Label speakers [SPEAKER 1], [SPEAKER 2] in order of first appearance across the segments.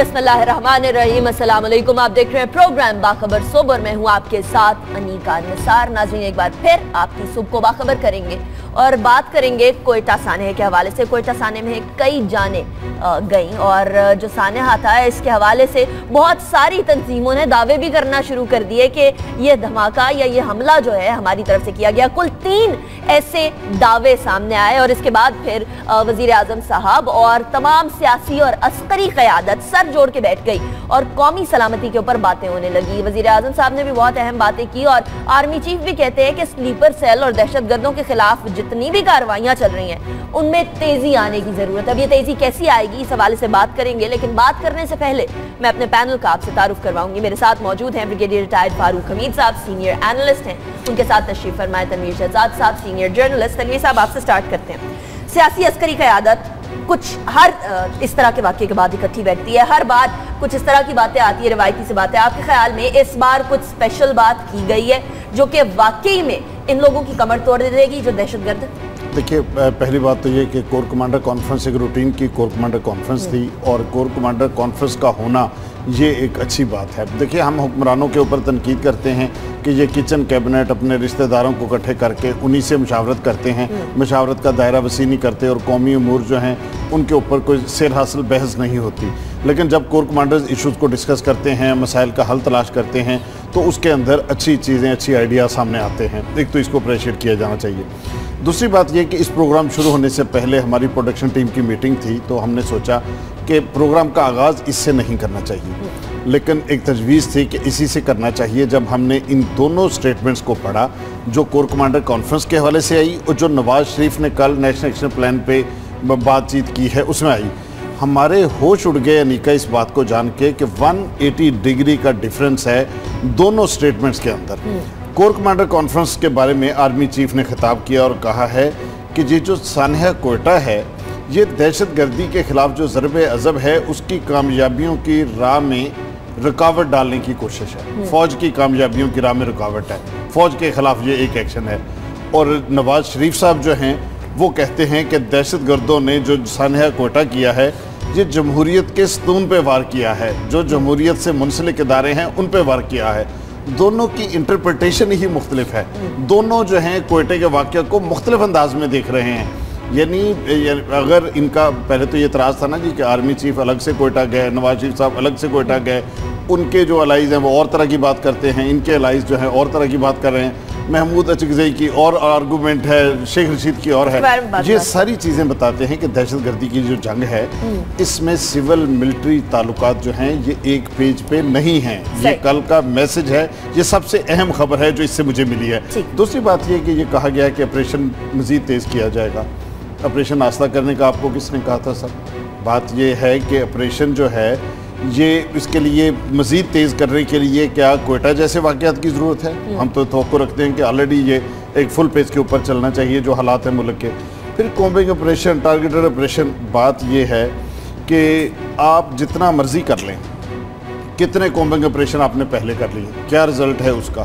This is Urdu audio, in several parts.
[SPEAKER 1] بسم اللہ الرحمن الرحیم، السلام علیکم۔ آپ دیکھ رہے ہیں پروگرام باخبر صبر۔ میں ہوں آپ کے ساتھ انیکا نثار۔ ناظرین، ایک بار پھر آپ کی صبح کو باخبر کریں گے۔ اور بات کریں گے کوئٹہ سانحے کے حوالے سے۔ کوئٹہ سانحے میں کئی جانیں گئیں۔ اور جو سانحہ تھا اس کے حوالے سے بہت ساری تنظیموں نے دعوے بھی کرنا شروع کر دیے کہ یہ دھماکہ یا یہ حملہ جو ہے، ہماری طرف سے کیا گیا۔ کل تین ایسے دعوے سامنے آئے۔ اور اس کے بعد پھر وزیر اعظم صاحب اور تمام سیاسی اور عسکری قیادت، سر جوڑ کے بیٹھ گئی اور قومی سلامتی کے اوپر باتیں ہونے لگی۔ وزیر اعظم صاحب نے بھی بہت اہم باتیں کی اور آرمی چیف بھی کہتے ہیں کہ سلیپر سیل اور دہشت گردوں کے خلاف جتنی بھی کاروائیاں چل رہی ہیں، ان میں تیزی آنے کی ضرورت ہے۔ اب یہ تیزی کیسی آئے گی، اس حوالے سے بات کریں گے، لیکن بات کرنے سے پہلے میں اپنے پینل کا آپ سے تعارف کرواؤں گی۔ میرے ساتھ موجود ہیں بریگیڈیئر ریٹائرڈ فاروق حمید صاحب سینئر اینالسٹ ہیں۔ ان کے ساتھ تشریف فرمائے تنویر شہزاد صاحب سینئر جرنلسٹ تنویر صاحب، آپ سے سٹارٹ کرتے ہیں۔ سیاسی عسکری قیادت کچھ ہر اس طرح کے واقعے کے بعد اکٹھی بیٹھتی ہے۔ ہر بار کچھ اس طرح کی باتیں آتی ہے روایتی سے باتیں۔ آپ کے خیال میں اس بار کچھ سپیشل بات کی گئی ہے جو کہ واقعی میں ان لوگوں کی کمر توڑ دے گی جو دہشت گرد؟
[SPEAKER 2] دیکھیے پہلی بات تو یہ کہ کور کمانڈر کانفرنس ایک روٹین کی کور کمانڈر کانفرنس تھی اور کور کمانڈر کانفرنس کا ہونا یہ ایک اچھی بات ہے۔ دیکھیے ہم حکمرانوں کے اوپر تنقید کرتے ہیں کہ یہ کچن کیبنٹ اپنے رشتہ داروں کو اکٹھے کر کے انہی سے مشاورت کرتے ہیں۔ مشاورت کا دائرہ وسیع نہیں کرتے اور قومی امور جو ہیں ان کے اوپر کوئی سیر حاصل بحث نہیں ہوتی۔ لیکن جب کور کمانڈرز ایشوز کو ڈسکس کرتے ہیں مسائل کا حل تلاش کرتے ہیں تو اس کے اندر اچھی چیزیں اچھی آئیڈیا سامنے آتے ہیں۔ ایک تو اس کو اپریشیٹ کیا جانا چاہیے۔ دوسری بات یہ کہ اس پروگرام شروع ہونے سے پہلے ہماری پروڈکشن ٹیم کی میٹنگ تھی تو ہم نے سوچا کہ پروگرام کا آغاز اس سے نہیں کرنا چاہیے۔ لیکن ایک تجویز تھی کہ اسی سے کرنا چاہیے۔ جب ہم نے ان دونوں سٹیٹمنٹس کو پڑھا، جو کور کمانڈر کانفرنس کے حوالے سے آئی اور جو نواز شریف نے کل نیشنل ایکشن پلان پہ بات چیت کی ہے، اس میں آئی۔ ہمارے ہوش اڑ گئے انیکا اس بات کو جان کے کہ ون ایٹی ڈگری کا ڈیفرنس ہے دونوں سٹیٹمنٹس کے اندر۔ کور کمانڈر کانفرنس کے بارے میں آرمی چیف نے خطاب کیا اور کہا ہے کہ یہ جو سانحہ کوئٹہ ہے یہ دہشت گردی کے خلاف جو ضرب عذب ہے اس کی کامیابیوں کی راہ میں رکاوٹ ڈالنے کی کوشش ہے۔ فوج کی کامیابیوں کی راہ میں رکاوٹ ہے۔ فوج کے خلاف یہ ایک ایکشن ہے۔ اور نواز شریف صاحب جو ہیں وہ کہتے ہیں کہ دہشت گردوں نے جو سانحہ کوئٹہ کیا ہے یہ جمہوریت کے ستون پہ وار کیا ہے۔ جو جمہوریت سے منسلک ادارے ہیں ان پہ وار کیا ہے۔ دونوں کی انٹرپریٹیشن ہی مختلف ہے۔ دونوں جو ہیں کوئٹے کے واقعہ کو مختلف انداز میں دیکھ رہے ہیں۔ یعنی اگر ان کا پہلے تو یہ اعتراض تھا نا جی کہ آرمی چیف الگ سے کوئٹہ گئے نواز شریف صاحب الگ سے کوئٹہ گئے ان کے جو الائز ہیں وہ اور طرح کی بات کرتے ہیں ان کے الائز جو ہیں اور طرح کی بات کر رہے ہیں۔ محمود اچگزئی کی اور آرگومنٹ ہے شیخ رشید کی اور ہے۔ یہ ساری چیزیں بتاتے ہیں کہ دہشت گردی کی جو جنگ ہے اس میں سول ملٹری تعلقات جو ہیں یہ ایک پیج پہ نہیں ہیں۔ یہ کل کا میسج ہے۔ یہ سب سے اہم خبر ہے جو اس سے مجھے ملی ہے۔ دوسری بات یہ کہ یہ کہا گیا ہے کہ اپریشن مزید تیز کیا جائے گا۔ اپریشن آستہ کرنے کا آپ کو کس نے کہا تھا سر بات یہ ہے کہ اپریشن جو ہے یہ اس کے لیے مزید تیز کرنے کے لیے کیا کوئٹہ جیسے واقعات کی ضرورت ہے ہم تو توقع رکھتے ہیں کہ آلریڈی یہ ایک فل پیج کے اوپر چلنا چاہیے جو حالات ہیں ملک کے پھر کومبنگ اپریشن ٹارگیٹڈ اپریشن بات یہ ہے کہ آپ جتنا مرضی کر لیں کتنے کومبنگ اپریشن آپ نے پہلے کر لیے کیا رزلٹ ہے اس کا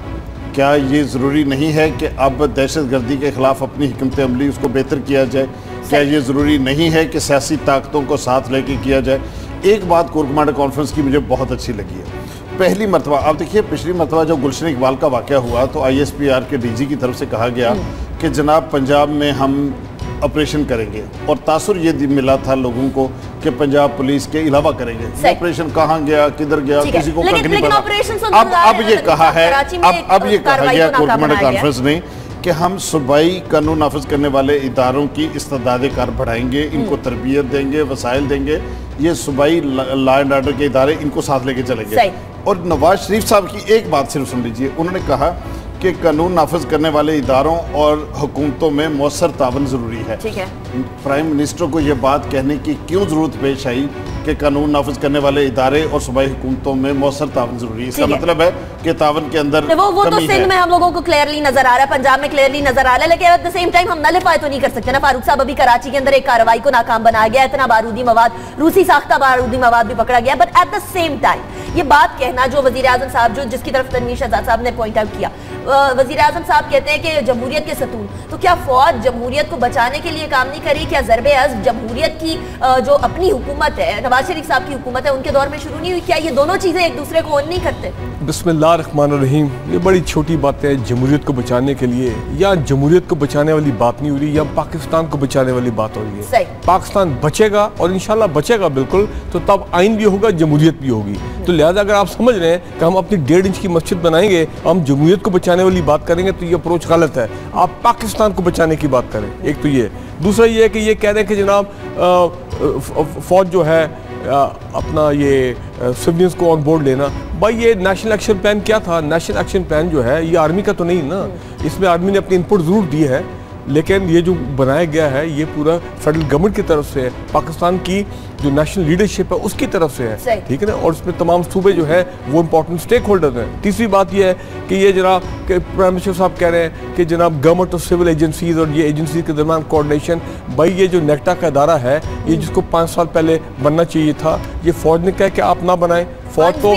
[SPEAKER 2] کیا یہ ضروری نہیں ہے کہ اب دہشت گردی کے خلاف اپنی حکمت عملی اس کو بہتر کیا جائے کیا یہ ضروری نہیں ہے کہ سیاسی طاقتوں کو ساتھ لے کے کیا جائے؟ ایک بات کور کمانڈر کانفرنس کی مجھے بہت اچھی لگی ہے۔ پہلی مرتبہ آپ دیکھیے پچھلی مرتبہ جب گلشن اقبال کا واقعہ ہوا تو آئی ایس پی آر کے ڈی جی کی طرف سے کہا گیا کہ جناب پنجاب میں ہم اپریشن کریں گے اور تاثر یہ ملا تھا لوگوں کو کہ پنجاب پولیس کے علاوہ کریں گے۔ اپریشن کہاں گیا؟ کدھر گیا؟ کسی کو نہیں اب یہ کہا ہے اب یہ کہا گیا کور کمانڈر کانفرنس نے۔ کہ ہم صوبائی قانون نافذ کرنے والے اداروں کی استعداد کار بڑھائیں گے ان کو تربیت دیں گے وسائل دیں گے۔ یہ صوبائی لا اینڈ آرڈر کے ادارے ان کو ساتھ لے کے چلیں گے۔ اور نواز شریف صاحب کی ایک بات صرف سن لیجیے۔ انہوں نے کہا کہ قانون نافذ کرنے والے اداروں اور حکومتوں میں مؤثر تعاون ضروری ہے۔ پرائم منسٹر کو یہ بات کہنے کی کیوں ضرورت پیش آئی کہ قانون نافذ کرنے والے ادارے اور صوبائی حکومتوں میں مؤثر تعاون ضروری ہے؟ اس کا مطلب ہے کہ تعاون کے اندر
[SPEAKER 1] وہ تو سندھ میں ہم لوگوں کو کلیئرلی نظر آ رہا ہے پنجاب میں کلیئرلی نظر آ رہا ہے لیکن ایٹ دا سیم ٹائم ہم نلفائی تو نہیں کر سکتے نا۔ فاروق صاحب ابھی کراچی کے اندر ایک کاروائی کو ناکام بنایا گیا اتنا بارودی مواد روسی ساختہ بارودی مواد بھی پکڑا گیا۔ But at the same time یہ بات کہنا جو وزیر اعظم صاحب جو جس کی طرف تنویر شہزاد صاحب نے پوائنٹ آؤٹ کیا وزیر اعظم صاحب کہتے ہیں کہ جمہوریت کے ستون تو کیا فوج جمہوریت کو بچانے کے لیے کام نہیں کری کیا ضرب عزم جمہوریت کی جو اپنی حکومت ہے نواز شریف صاحب کی حکومت ہے ان کے دور میں شروع نہیں ہوئی کیا یہ دونوں چیزیں ایک دوسرے کو اون نہیں کرتے؟
[SPEAKER 3] بسم اللہ الرحمن الرحیم یہ بڑی چھوٹی بات ہے جمہوریت کو بچانے کے لیے یا جمہوریت کو بچانے والی بات نہیں ہو رہی یا پاکستان کو بچانے والی بات ہو رہی ہے۔ پاکستان بچے گا اور انشاءاللہ بچے گا بالکل تو تب آئین بھی ہوگا جمہوریت بھی ہوگی۔ تو لہذا اگر آپ سمجھ رہے ہیں کہ ہم اپنی ڈیڑھ انچ کی مسجد بنائیں گے ہم جمہوریت کو بچانے والی بات کریں گے تو یہ اپروچ غلط ہے۔ آپ پاکستان کو بچانے کی بات کریں ایک تو یہ۔ دوسرا یہ ہے کہ یہ کہہ رہے ہیں کہ جناب فوج جو ہے اپنا یہ سیونیئرز کو آن بورڈ لینا۔ بھائی، یہ نیشنل ایکشن پلان کیا تھا؟ نیشنل ایکشن پلان جو ہے، یہ آرمی کا تو نہیں نا۔ اس میں آرمی نے اپنی انپٹ ضرور دی ہے۔ لیکن یہ جو بنایا گیا ہے یہ پورا فیڈرل گورنمنٹ کی طرف سے ہے پاکستان کی جو نیشنل لیڈرشپ ہے اس کی طرف سے ہے۔ ٹھیک ہے نا؟ اور اس میں تمام صوبے جو ہے وہ امپورٹنٹ سٹیک ہولڈر ہیں۔ تیسری بات یہ ہے کہ یہ جناب کہ پرائم منسٹر صاحب کہہ رہے ہیں کہ جناب گورنمنٹ اور سول ایجنسیز اور یہ ایجنسیز کے درمیان کوارڈینیشن بھائی یہ جو نیکٹا کا ادارہ ہے یہ جس کو پانچ سال پہلے بننا چاہیے تھا یہ فوج نے کہا کہ آپ نہ بنائیں۔ فوج تو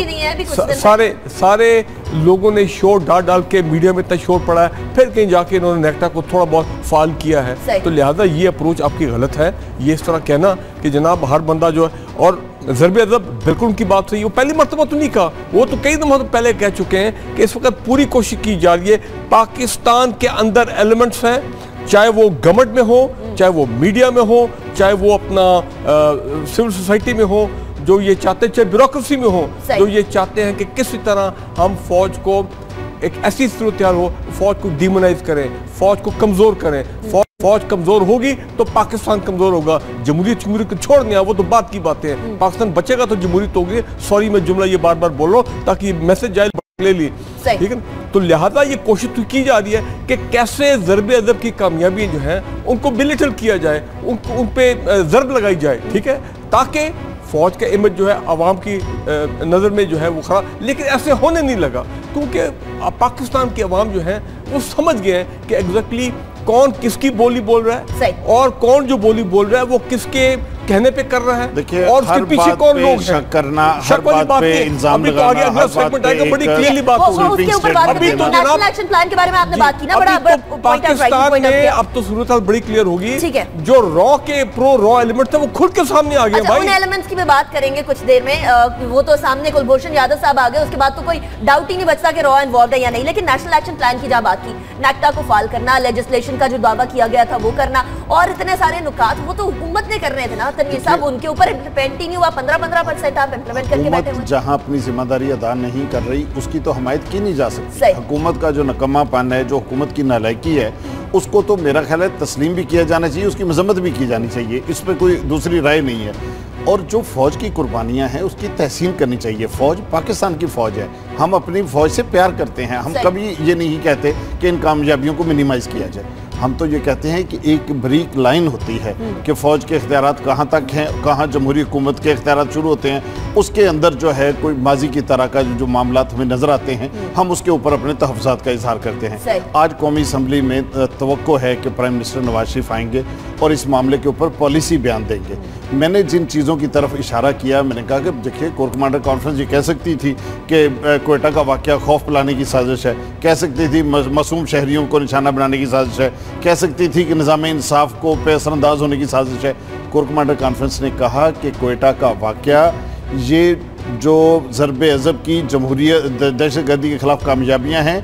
[SPEAKER 3] سارے سارے لوگوں نے شور ڈال ڈال کے میڈیا میں اتنا شور پڑا ہے پھر کہیں جا کے انہوں نے نیکٹا کو تھوڑا بہت فعال کیا ہے۔ تو لہٰذا یہ اپروچ آپ کی غلط ہے۔ یہ اس طرح کہنا کہ جناب ہر بندہ جو ہے اور ضرب ادب بالکل ان کی بات صحیح وہ پہلی مرتبہ تو نہیں کہا وہ تو کئی دفعہ پہلے کہہ چکے ہیں کہ اس وقت پوری کوشش کی جا رہی ہے۔ پاکستان کے اندر ایلیمنٹس ہیں چاہے وہ گورنمنٹ میں ہو چاہے وہ میڈیا میں ہو چاہے وہ اپنا سول سوسائٹی میں ہو جو یہ چاہتے ہیں چاہے بیوروکریسی میں ہو جو یہ چاہتے ہیں کہ کسی طرح ہم فوج کو ایک ایسی صورتحال ہو فوج کو ڈیمونائز کریں فوج کو کمزور کریں۔ فوج کمزور ہوگی تو پاکستان کمزور ہوگا۔ جمہوریت جمہوریت کو چھوڑ دیا وہ تو بات کی باتیں ہیں پاکستان بچے گا تو جمہوریت ہوگی۔ سوری میں جملہ یہ بار بار بول رہا ہوں تاکہ یہ میسج جائے لے لی ٹھیک ہے تو لہذا یہ کوشش تو کی جا رہی ہے کہ کیسے ضرب ادب کی کامیابی جو ہیں ان کو بلیٹل کیا جائے ان پہ ضرب لگائی جائے۔ ٹھیک ہے؟ تاکہ فوج کا امیج جو ہے عوام کی نظر میں جو ہے وہ خراب لیکن ایسے ہونے نہیں لگا۔ کیونکہ پاکستان کی عوام جو ہیں وہ سمجھ گئے ہیں کہ ایگزیکٹلی کون کس کی بولی بول رہا ہے؟ اور کون جو بولی بول رہا ہے وہ کس کے کہنے پہ کر رہا
[SPEAKER 2] ہے؟ اور اس کے پیچھے کون لوگ ہیں؟ کرنا ہر بات پہ انزام لگانا ہر بات پہ
[SPEAKER 1] بڑی کلیئرلی بات ہوگی ابھی تو جناب ایکشن پلان کے بارے میں آپ نے بات کی نا بڑا
[SPEAKER 3] پاکستان میں اب تو صورتحال بڑی کلیئر ہوگی۔ جو را کے پرو را ایلیمنٹ تھے وہ کھل کے سامنے آ گئے
[SPEAKER 1] بھائی۔ ان ایلیمنٹس کی بھی بات کریں گے کچھ دیر میں۔ وہ تو سامنے کلبھوشن یادو صاحب آ گئے اس کے بعد تو کوئی ڈاؤٹ ہی نہیں بچتا کہ را انوالوڈ ہے یا نہیں۔ لیکن نیشنل ایکشن پلان کی جا بات کی نیکٹا کو فال کرنا لیجسلیشن کا جو دعویٰ کیا گیا تھا وہ کرنا اور اتنے سارے نکات وہ تو حکومت نے کر رہے تھے نا تنویر صاحب ان کے اوپر امپلیمنٹ ہی نہیں ہوا پندرہ پندرہ پرسنٹ آپ امپلیمنٹ کر کے بیٹھے ہوئے
[SPEAKER 2] جہاں اپنی ذمہ داری ادا نہیں کر رہی اس کی تو حمایت کی نہیں جا سکتی۔ حکومت کا جو نکمہ پن ہے جو حکومت کی نالائکی ہے اس کو تو میرا خیال ہے تسلیم بھی کیا جانا چاہیے اس کی مذمت بھی کی جانی چاہیے۔ اس پہ کوئی دوسری رائے نہیں ہے۔ اور جو فوج کی قربانیاں ہیں اس کی تحسین کرنی چاہیے۔ فوج پاکستان کی فوج ہے۔ ہم اپنی فوج سے پیار کرتے ہیں۔ ہم کبھی یہ نہیں کہتے کہ ان کامیابیوں کو منیمائز کیا جائے۔ ہم تو یہ کہتے ہیں کہ ایک بریک لائن ہوتی ہے کہ فوج کے اختیارات کہاں تک ہیں کہاں جمہوری حکومت کے اختیارات شروع ہوتے ہیں اس کے اندر جو ہے کوئی ماضی کی طرح کا جو معاملات ہمیں نظر آتے ہیں ہم اس کے اوپر اپنے تحفظات کا اظہار کرتے ہیں۔ آج قومی اسمبلی میں توقع ہے کہ پرائم منسٹر نواز شریف آئیں گے اور اس معاملے کے اوپر پالیسی بیان دیں گے۔ میں نے جن چیزوں کی طرف اشارہ کیا میں نے کہا کہ دیکھیں کور کمانڈر کانفرنس یہ کہہ سکتی تھی کہ کوئٹہ کا واقعہ خوف پلانے کی سازش ہے۔ کہہ سکتی تھی معصوم شہریوں کو نشانہ بنانے کی سازش ہے۔ کہہ سکتی تھی کہ نظام انصاف کو پہ اثر انداز ہونے کی سازش ہے۔ کور کمانڈر کانفرنس نے کہا کہ کوئٹہ کا واقعہ یہ جو ضرب عذب کی جمہوریت دہشت گردی کے خلاف کامیابیاں ہیں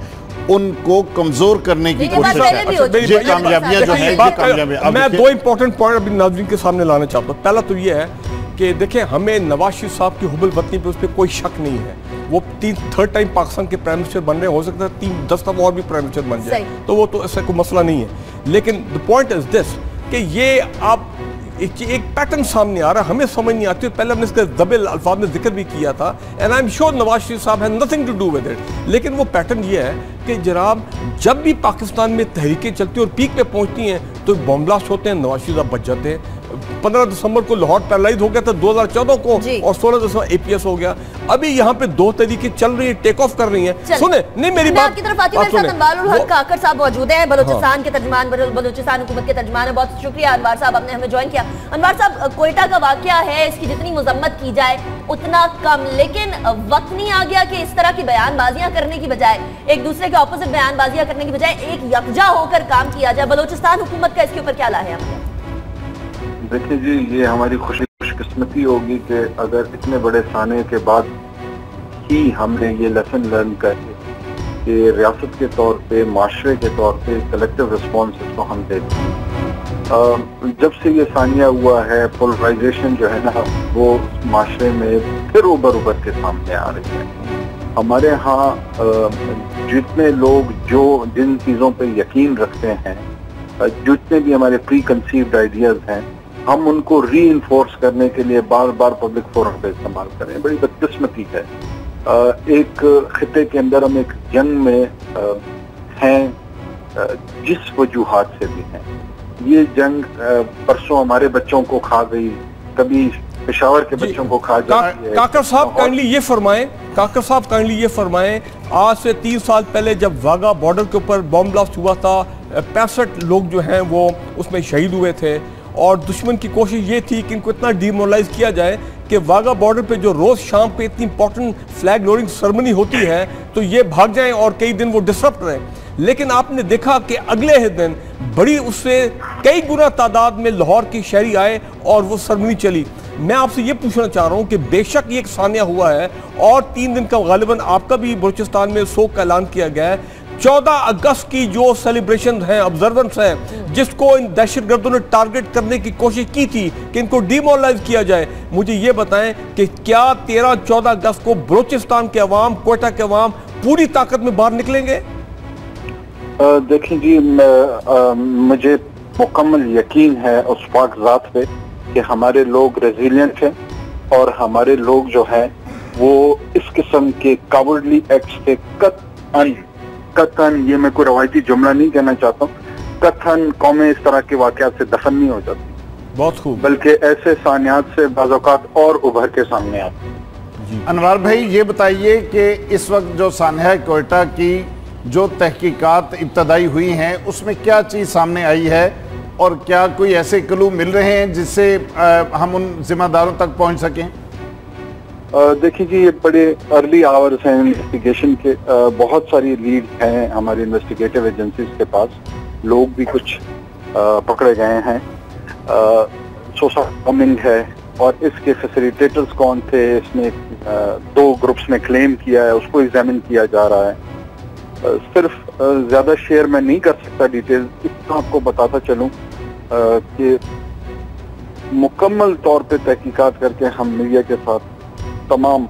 [SPEAKER 2] ان کو کمزور کرنے کی کوشش ہے۔ یہ کامیابیاں جو ہیں یہ کامیابیاں
[SPEAKER 3] میں دو امپورٹنٹ پوائنٹ ابھی ناظرین کے سامنے لانا چاہتا ہوں۔ پہلا تو یہ ہے کہ دیکھیں ہمیں نواز شریف صاحب کی حب الوطنی پہ اس پہ کوئی شک نہیں ہے۔ وہ تین تھرڈ ٹائم پاکستان کے پرائم منسٹر بن رہے ہو سکتا ہے تین دس دفعہ اور بھی پرائم منسٹر بن جائے تو وہ تو ایسا کوئی مسئلہ نہیں ہے۔ لیکن the point is this کہ یہ آپ ایک پیٹرن سامنے آ رہا ہے۔ ہمیں سمجھ نہیں آتی۔ پہلے ہم نے اس کے دبل الفاظ میں ذکر بھی کیا تھا۔ And I'm sure نواز شریف صاحب ہے nothing to do with it لیکن وہ پیٹرن یہ ہے کہ جناب جب بھی پاکستان میں تحریکیں چلتی ہیں اور پیک پہ پہنچتی ہیں تو بلاسٹ ہوتے ہیں نواز شریف صاحب بچ جاتے ہیں۔ پندرہ دسمبر کو لاہور پیرلائز ہو گیا تھا دو ہزار چودہ کو جی۔ اور سولہ دسمبر اے پی ایس ہو گیا۔ ابھی یہاں پہ دو طریقے چل رہی ہیں ٹیک آف کر رہی ہیں۔ سنیں نہیں میری بات
[SPEAKER 1] آپ کی طرف آتی میرے ساتھ انوار الحق کاکر صاحب موجود ہیں بلوچستان کے ترجمان بلوچستان حکومت کے ترجمان ہیں بہت شکریہ انوار صاحب آپ نے ہمیں جوائن کیا۔ انوار صاحب کوئٹہ کا واقعہ ہے اس کی جتنی مذمت کی جائے اتنا کم۔ لیکن وقت نہیں آ گیا کہ اس طرح کی بیان بازیاں کرنے کی بجائے ایک دوسرے کے اپوزٹ بیان بازیاں کرنے کی بجائے ایک یکجا ہو کر کام کیا جائے۔ بلوچستان حکومت کا اس کے اوپر کیا لا ہے
[SPEAKER 4] دیکھیں جی یہ ہماری خوشی خوش قسمتی ہوگی کہ اگر اتنے بڑے سانے کے بعد ہی ہم نے یہ لیسن لرن کر کہ ریاست کے طور پہ، معاشرے کے طور پہ کلیکٹیو رسپانس اس کو ہم دیتے ہیں جب سے یہ ثانیہ ہوا ہے پولرائزیشن جو ہے نا، وہ معاشرے میں پھر اوبر اوبر کے سامنے آ رہی ہے۔ ہمارے ہاں جتنے لوگ جو جن چیزوں پہ یقین رکھتے ہیں جتنے بھی ہمارے پری کنسیوڈ آئیڈیاز ہیں ہم ان کو ری انفورس کرنے کے لیے بار بار پبلک فورم پہ استعمال کریں بڑی بدقسمتی ہے۔ ایک خطے کے اندر ہم ایک جنگ میں ہیں جس وجوہات سے بھی ہیں۔ یہ جنگ پرسوں ہمارے بچوں کو کھا گئی کبھی پشاور کے جی، بچوں کو کھا جاتی ہے۔
[SPEAKER 3] کاکر صاحب کائنڈلی یہ فرمائیں کاکر صاحب کائنڈلی یہ فرمائیں آج سے تین سال پہلے جب واگا بارڈر کے اوپر بوم بلاسٹ ہوا تھا پینسٹھ لوگ جو ہیں وہ اس میں شہید ہوئے تھے۔ اور دشمن کی کوشش یہ تھی کہ ان کو اتنا ڈیمولائز کیا جائے کہ واگا بارڈر پہ جو روز شام پہ اتنی امپورٹنٹ فلیگ لوڈنگ سرمنی ہوتی ہے تو یہ بھاگ جائیں اور کئی دن وہ ڈسرپٹ رہیں۔ لیکن آپ نے دیکھا کہ اگلے ہی دن بڑی اس سے کئی گنا تعداد میں لاہور کی شہری آئے اور وہ سرمنی چلی۔ میں آپ سے یہ پوچھنا چاہ رہا ہوں کہ بے شک یہ ایک ثانیہ ہوا ہے اور تین دن کا غالباً آپ کا بھی بلوچستان میں سوک کا اعلان کیا گیا ہے۔ چودہ اگست کی جو سیلیبریشن ہیں ابزرونس ہیں جس کو ان دہشت گردوں نے ٹارگٹ کرنے کی کوشش کی تھی کہ ان کو ڈیمولائز کیا جائے، مجھے یہ بتائیں کہ کیا تیرہ چودہ اگست کو بلوچستان کے عوام، کوئٹہ کے عوام پوری طاقت میں باہر نکلیں گے؟
[SPEAKER 4] دیکھیں جی مجھے مکمل یقین ہے اس پاک ذات پہ کہ ہمارے لوگ ریزیلینٹ ہیں اور ہمارے لوگ جو ہیں وہ اس قسم کے کاورڈلی ایکٹس سے قطعاً قطعاً یہ میں کوئی روایتی جملہ نہیں کہنا چاہتا ہوں۔ قطعاً قومیں اس طرح کے واقعات سے دفن نہیں ہو جاتی۔
[SPEAKER 3] بہت خوب۔
[SPEAKER 4] بلکہ ایسے ثانیات سے بعض اوقات اور ابھر کے سامنے آتے
[SPEAKER 2] جی۔ انوار بھائی یہ بتائیے کہ اس وقت جو سانحہ کوئٹہ کی جو تحقیقات ابتدائی ہوئی ہیں اس میں کیا چیز سامنے آئی ہے؟ اور کیا کوئی ایسے کلو مل رہے ہیں جس سے ہم ان ذمہ داروں تک پہنچ سکیں؟
[SPEAKER 4] دیکھیں جی یہ بڑے ارلی آورز ہیں انویسٹیگیشن کے۔ بہت ساری لیڈ ہیں ہماری انویسٹیگیٹو ایجنسیز کے پاس۔ لوگ بھی کچھ پکڑے گئے ہیں۔ سوسا کامنگ ہے اور اس کے فیسیلیٹیٹرز کون تھے؟ اس میں دو گروپس میں کلیم کیا ہے، اس کو ایگزامن کیا جا رہا ہے۔ صرف زیادہ شیئر میں نہیں کر سکتا ڈیٹیل اتنا آپ کو بتاتا چلوں کہ مکمل طور پہ تحقیقات کر کے ہم میڈیا کے ساتھ تمام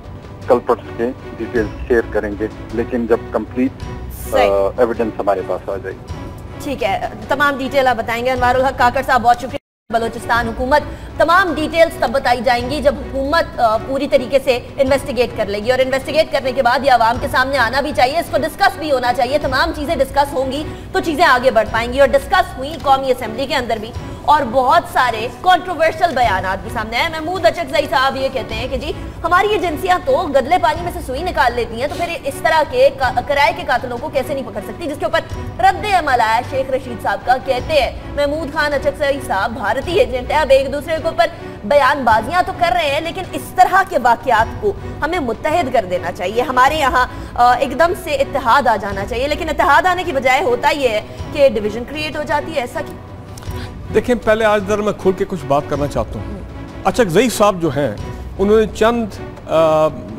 [SPEAKER 4] کلپٹس کے ڈیٹیل شیئر کریں گے لیکن جب کمپلیٹ ایویڈنس ہمارے پاس آ جائے
[SPEAKER 1] ٹھیک ہے تمام ڈیٹیل آپ بتائیں گے۔ انوار الحق کاکر صاحب بہت شکریہ۔ بلوچستان حکومت تمام ڈیٹیلز تب بتائی جائیں گی جب حکومت پوری طریقے سے انویسٹیگیٹ کر لے گی۔ اور انویسٹیگیٹ کرنے کے بعد یہ عوام کے سامنے آنا بھی چاہیے اس کو ڈسکس بھی ہونا چاہیے۔ تمام چیزیں ڈسکس ہوں گی تو چیزیں آگے بڑھ پائیں گی۔ اور ڈسکس ہوئی قومی اسمبلی کے اندر بھی۔ اور بہت سارے کنٹروورشل بیانات بھی سامنے آئے۔ محمود اچک زئی صاحب یہ کہتے ہیں کہ جی ہماری ایجنسیاں تو گدلے پانی میں سے سوئی نکال لیتی ہیں، تو پھر اس طرح کے کرائے کے قاتلوں کو کیسے نہیں پکڑ سکتی؟ جس کے اوپر رد عمل آیا شیخ رشید صاحب کا کہتے ہیں۔ محمود خان اچک زئی صاحب بھارتی ایجنٹ ہے اب ایک دوسرے کے اوپر بیان بازیاں تو کر رہے ہیں، لیکن اس طرح کے واقعات کو ہمیں متحد کر دینا چاہیے۔ ہمارے یہاں ایک دم سے اتحاد آ جانا چاہیے، لیکن اتحاد آنے کی بجائے ہوتا یہ ہے کہ ڈیویژن کریٹ ہو جاتی ہے، ایسا کی
[SPEAKER 3] دیکھیں پہلے آج در میں کھل کے کچھ بات کرنا چاہتا ہوں۔ اچھا زئی صاحب جو ہیں انہوں نے چند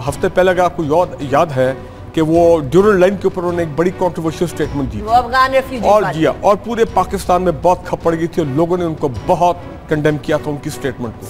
[SPEAKER 3] ہفتے پہلے اگر آپ کو یاد ہے کہ وہ ڈیورل لائن کے اوپر انہوں نے ایک بڑی کانٹروورشل سٹیٹمنٹ دی۔ اور جیا اور پورے پاکستان میں بہت کھپڑ گئی تھی اور لوگوں نے ان کو بہت کنڈیم کیا تھا ان کی سٹیٹمنٹ کو۔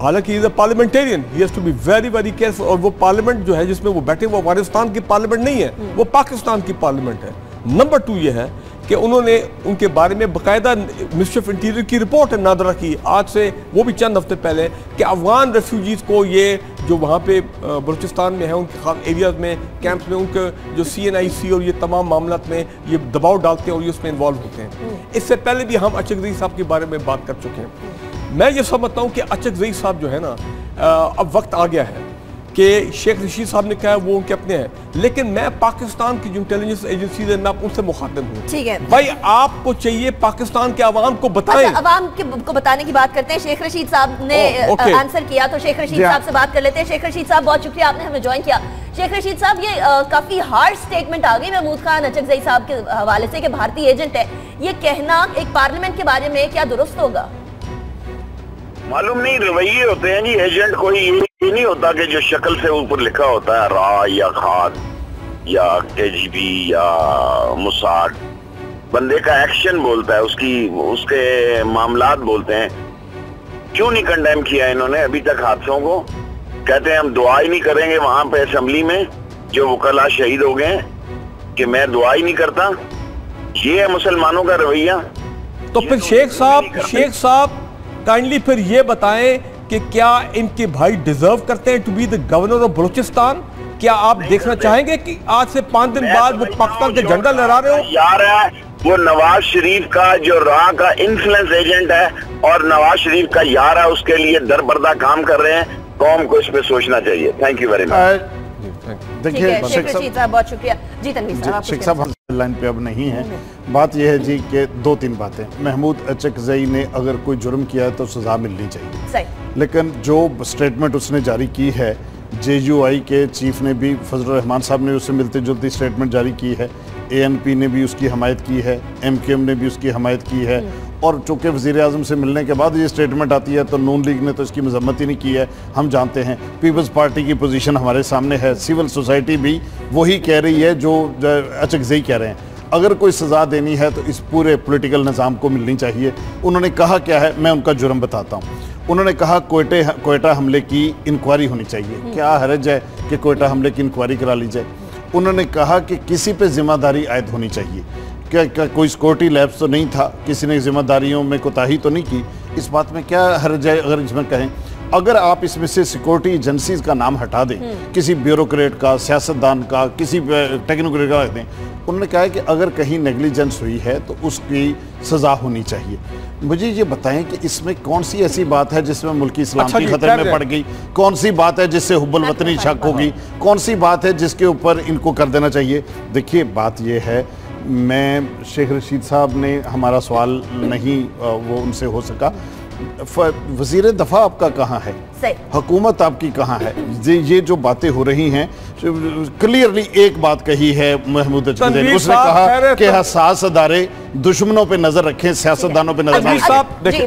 [SPEAKER 3] حالانکہ یہ parliamentarian he has to be very very careful اور وہ پارلیمنٹ جو ہے جس میں وہ بیٹھے وہ افغانستان کی پارلیمنٹ نہیں ہے وہ پاکستان کی پارلیمنٹ ہے۔ نمبر ٹو یہ ہے کہ انہوں نے ان کے بارے میں باقاعدہ منسٹر آف انٹیریئر کی رپورٹ نادرہ کی آج سے وہ بھی چند ہفتے پہلے کہ افغان ریفیوجیز کو یہ جو وہاں پہ بلوچستان میں ہیں، ان کے خاص ایریاز میں کیمپس میں، ان کے جو سی این آئی سی اور یہ تمام معاملات میں یہ دباؤ ڈالتے ہیں اور یہ اس میں انوالو ہوتے ہیں۔ اس سے پہلے بھی ہم اچک زئی صاحب کے بارے میں بات کر چکے ہیں۔ میں یہ سمجھتا ہوں کہ اچک زئی صاحب جو ہے نا اب وقت آ گیا ہے۔ کہ شیخ رشید صاحب نے کہا وہ ان کے اپنے ہیں۔ لیکن میں پاکستان کی جو انٹیلیجنس ایجنسیز ہیں میں ان سے مخاطب ہوں۔
[SPEAKER 1] ٹھیک ہے۔
[SPEAKER 3] بھائی آپ کو چاہیے پاکستان کے عوام کو بتائیں۔
[SPEAKER 1] اچھا عوام کو بتانے کی بات کرتے ہیں۔ شیخ رشید صاحب نے آنسر کیا تو شیخ رشید صاحب سے بات کر لیتے ہیں۔ شیخ رشید صاحب بہت شکریہ آپ نے ہمیں جوائن کیا۔ شیخ رشید صاحب یہ کافی ہارڈ سٹیٹمنٹ آگئی محمود خان اچک زئی صاحب کے حوالے سے کہ بھارتی ایجنٹ ہے۔ یہ کہنا ایک پارلیمنٹ کے بارے میں کیا درست ہوگا؟
[SPEAKER 5] معلوم نہیں رویے ہوتے ہیں جی ایجنٹ کوئی یہ نہیں ہوتا کہ جو شکل سے اوپر لکھا ہوتا ہے را یا خاد یا کے جی بی یا مساڈ بندے کا ایکشن بولتا ہے اس کی اس کے معاملات بولتے ہیں۔ کیوں نہیں کنڈیم کیا انہوں نے ابھی تک حادثوں کو؟ کہتے ہیں ہم دعا ہی نہیں کریں گے وہاں پہ اسمبلی میں جو وکلا شہید ہو گئے کہ میں دعا ہی نہیں کرتا۔ یہ ہے مسلمانوں کا رویہ۔
[SPEAKER 3] تو پھر شیخ صاحب شیخ صاحب کائنڈلی پھر یہ بتائیں کہ کیا ان کے بھائی ڈیزرو کرتے ہیں to be the governor of Balochistan? کیا آپ دیکھنا چاہیں گے کہ آج سے پانچ دن بعد وہ پاکستان کے جھنڈا لہرا رہے ہو؟
[SPEAKER 5] یار ہے وہ نواز شریف کا جو راہ کا انفلنس ایجنٹ ہے اور نواز شریف کا یار ہے اس کے لیے در بردہ کام کر رہے ہیں۔ قوم کو اس پہ سوچنا چاہیے۔ تھینک یو ویری مچ
[SPEAKER 2] دیکھیے
[SPEAKER 1] شیخ رشید صاحب بہت شکریہ۔ جی تنویر صاحب
[SPEAKER 2] شیخ صاحب لائن پہ اب نہیں ہیں۔ بات یہ ہے جی کہ دو تین باتیں۔ محمود اچکزئی نے اگر کوئی جرم کیا ہے تو سزا ملنی چاہیے۔
[SPEAKER 1] صحیح۔
[SPEAKER 2] لیکن جو سٹیٹمنٹ اس نے جاری کی ہے جے یو آئی کے چیف نے بھی فضل الرحمان صاحب نے اس سے ملتے جلتی سٹیٹمنٹ جاری کی ہے۔ اے این پی نے بھی اس کی حمایت کی ہے۔ ایم کیو ایم نے بھی اس کی حمایت کی ہے۔ اور چونکہ وزیر اعظم سے ملنے کے بعد یہ سٹیٹمنٹ آتی ہے تو نون لیگ نے تو اس کی مذمت ہی نہیں کی ہے۔ ہم جانتے ہیں پیپلز پارٹی کی پوزیشن ہمارے سامنے ہے۔ سول سوسائٹی بھی وہی کہہ رہی ہے جو اچکزئی کہہ رہے ہیں۔ اگر کوئی سزا دینی ہے تو اس پورے پولیٹیکل نظام کو ملنی چاہیے۔ انہوں نے کہا کیا ہے میں ان کا جرم بتاتا ہوں۔ انہوں نے کہا کوئٹے کوئٹہ حملے کی انکوائری ہونی چاہیے۔ کیا حرج ہے کہ کوئٹہ حملے کی انکوائری کرا لی جائے؟ انہوں نے کہا کہ کسی پہ ذمہ داری عائد ہونی چاہیے۔ کیا کوئی سکورٹی لیبس تو نہیں تھا؟ کسی نے ذمہ داریوں میں کوتاہی تو نہیں کی؟ اس بات میں کیا حرج ہے؟ اگر اس میں کہیں اگر آپ اس میں سے سیکورٹی ایجنسیز کا نام ہٹا دیں کسی بیوروکریٹ کا سیاستدان کا کسی ٹیکنوکریٹ کا رکھ دیں انہوں نے کہا ہے کہ اگر کہیں نیگلیجنس ہوئی ہے تو اس کی سزا ہونی چاہیے۔ مجھے یہ بتائیں کہ اس میں کون سی ایسی بات ہے جس میں ملکی اسلام
[SPEAKER 3] اچھا
[SPEAKER 2] کی
[SPEAKER 3] جی،
[SPEAKER 2] خطرے میں۔ پڑ گئی؟ کون سی بات ہے جس سے حب الوطنی شک ہوگی؟ کون سی بات ہے جس کے اوپر ان کو کر دینا چاہیے؟ دیکھیے بات یہ ہے میں شیخ رشید صاحب نے ہمارا سوال نہیں وہ ان سے ہو سکا۔ وزیر دفاع آپ کا کہاں ہے؟ حکومت آپ کی کہاں ہے؟ یہ یہ جو باتیں ہو رہی ہیں کلیئرلی ایک بات کہی ہے محمود اجمدین
[SPEAKER 3] تنویر
[SPEAKER 2] اس نے کہا کہ حساس ادارے دشمنوں پہ نظر رکھیں سیاستدانوں پہ نظر
[SPEAKER 1] اچھا،
[SPEAKER 2] رکھیں۔
[SPEAKER 3] صاحب
[SPEAKER 1] جی،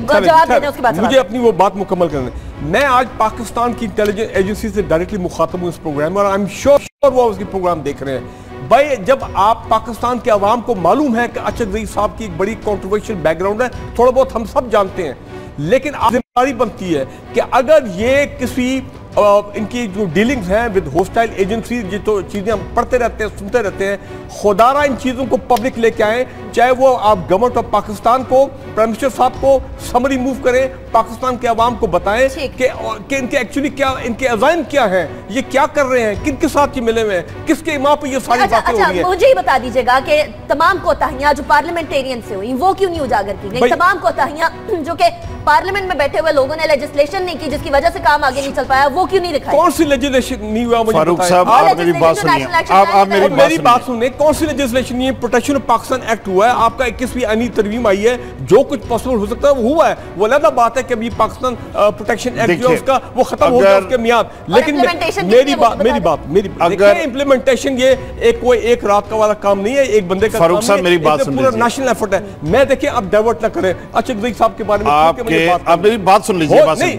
[SPEAKER 3] مجھے اپنی وہ بات مکمل کرنے میں آج پاکستان کی انٹیلیجنس ایجنسی سے ڈائریکٹلی مخاطب ہوں اس پروگرام میں اور I'm sure وہ اس کی پروگرام دیکھ رہے ہیں۔ بھائی جب آپ پاکستان کے عوام کو معلوم ہے کہ اچھک زئی صاحب کی ایک بڑی کنٹروورشل بیک گراؤنڈ ہے تھوڑا بہت ہم سب جانتے ہیں۔ لیکن آپ ذمہ داری بنتی ہے کہ اگر یہ کسی ان کی جو ڈیلنگز ہیں ود ہوسٹائل ایجنسیز یہ تو چیزیں ہم پڑھتے رہتے ہیں سنتے رہتے ہیں۔ خدارہ ان چیزوں کو پبلک لے کے آئیں چاہے وہ آپ گورنمنٹ آف پاکستان کو پرائم منسٹر صاحب کو سمری موو کریں پاکستان کے عوام کو بتائیں۔ کہ ان کے ایکچولی کیا ان کے عزائم کیا ہیں یہ کیا کر رہے ہیں کن کے ساتھ یہ ملے ہوئے ہیں کس کے امام پہ یہ ساری
[SPEAKER 1] اچھا
[SPEAKER 3] باتیں ہو
[SPEAKER 1] اچھا
[SPEAKER 3] رہی ہیں۔
[SPEAKER 1] مجھے ہی بتا دیجیے گا کہ تمام کوتاہیاں جو پارلیمنٹیرین سے ہوئی وہ کیوں نہیں اجاگر کی گئی
[SPEAKER 3] بھائی-
[SPEAKER 1] تمام کوتاہیاں جو کہ پارلیمنٹ میں بیٹھے ہوئے لوگوں نے لیجسلیشن نہیں کی جس کی وجہ سے کام آگے نہیں چل پایا وہ کیوں نہیں دکھائی۔
[SPEAKER 3] کون سی لیجسلیشن نہیں ہوا؟ مجھے
[SPEAKER 2] فاروق صاحب آپ میری بات سنیے۔ آپ آپ میری
[SPEAKER 1] ہے۔
[SPEAKER 2] بات
[SPEAKER 3] میری
[SPEAKER 2] سنیے۔
[SPEAKER 3] بات سنیں کون سی لیجسلیشن یہ پروٹیکشن آف پاکستان ایکٹ ہوا ہے آپ کا اکیسویں آئینی ترمیم آئی ہے۔ جو کچھ پاسبل ہو سکتا ہے وہ ہوا ہے۔ وہ علیحدہ بات ہے کہ ابھی پاکستان پروٹیکشن ایکٹ جو ہے اس کا وہ ختم ہو گیا اس کے میاد لیکن میری
[SPEAKER 1] ہے وہ
[SPEAKER 3] بات میری
[SPEAKER 1] دیں۔
[SPEAKER 3] بات میری
[SPEAKER 2] اگر-
[SPEAKER 3] دیکھیں امپلیمنٹیشن یہ ایک کوئی ایک رات کا والا کام نہیں ہے ایک بندے کا
[SPEAKER 2] فاروق
[SPEAKER 3] کام
[SPEAKER 2] صاحب
[SPEAKER 3] نہیں ہے،
[SPEAKER 2] میری بات سن
[SPEAKER 3] پورا
[SPEAKER 2] لیجیے۔
[SPEAKER 3] نیشنل ایفرٹ ہے۔ میں دیکھیں اب ڈائیورٹ نہ کریں۔ اچھا صاحب کے بارے میں
[SPEAKER 2] آپ
[SPEAKER 3] کیونکہ مجھے
[SPEAKER 2] کے
[SPEAKER 3] بات
[SPEAKER 2] آپ
[SPEAKER 3] کرنی ہے۔
[SPEAKER 2] میری بات سن بات
[SPEAKER 3] نہیں،